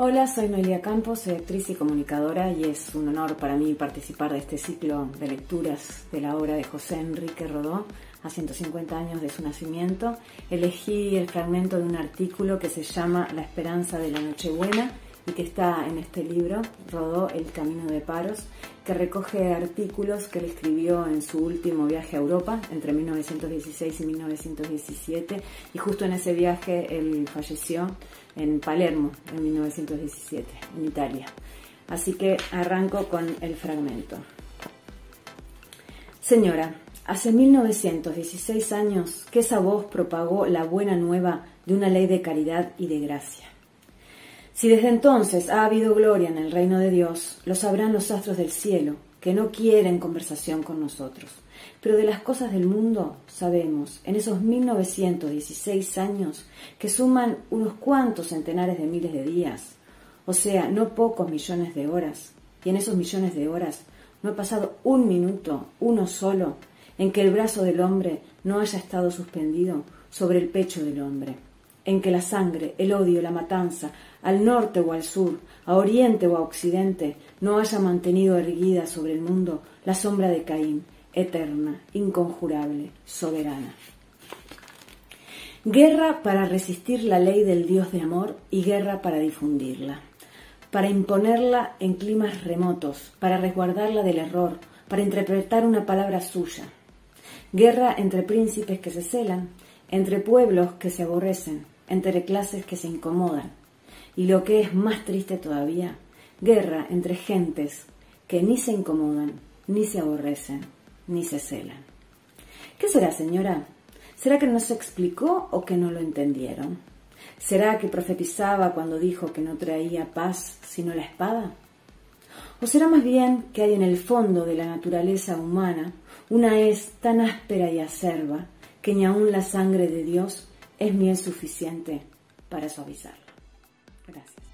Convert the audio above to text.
Hola, soy Noelia Campos, soy actriz y comunicadora y es un honor para mí participar de este ciclo de lecturas de la obra de José Enrique Rodó a 150 años de su nacimiento. Elegí el fragmento de un artículo que se llama La esperanza de la Nochebuena y que está en este libro, Rodó El Camino de Paros, que recoge artículos que él escribió en su último viaje a Europa entre 1916 y 1917 y justo en ese viaje él falleció en Palermo en 1917, en Italia. Así que arranco con el fragmento. Señora, hace 1916 años que esa voz propagó la buena nueva de una ley de caridad y de gracia. Si desde entonces ha habido gloria en el reino de Dios, lo sabrán los astros del cielo, que no quieren conversación con nosotros. Pero de las cosas del mundo sabemos, en esos 1916 años, que suman unos cuantos centenares de miles de días, o sea, no pocos millones de horas, y en esos millones de horas no ha pasado un minuto, uno solo, en que el brazo del hombre no haya estado suspendido sobre el pecho del hombre, en que la sangre, el odio, la matanza, al norte o al sur, a oriente o a occidente, no haya mantenido erguida sobre el mundo la sombra de Caín, eterna, inconjurable, soberana. Guerra para resistir la ley del Dios de amor y guerra para difundirla, para imponerla en climas remotos, para resguardarla del error, para interpretar una palabra suya. Guerra entre príncipes que se celan, entre pueblos que se aborrecen, entre clases que se incomodan. Y lo que es más triste todavía, guerra entre gentes que ni se incomodan, ni se aborrecen, ni se celan. ¿Qué será, señora? ¿Será que no se explicó o que no lo entendieron? ¿Será que profetizaba cuando dijo que no traía paz sino la espada? ¿O será más bien que hay en el fondo de la naturaleza humana una es tan áspera y acerba que ni aun la sangre de Dios es miel suficiente para suavizarla? Gracias.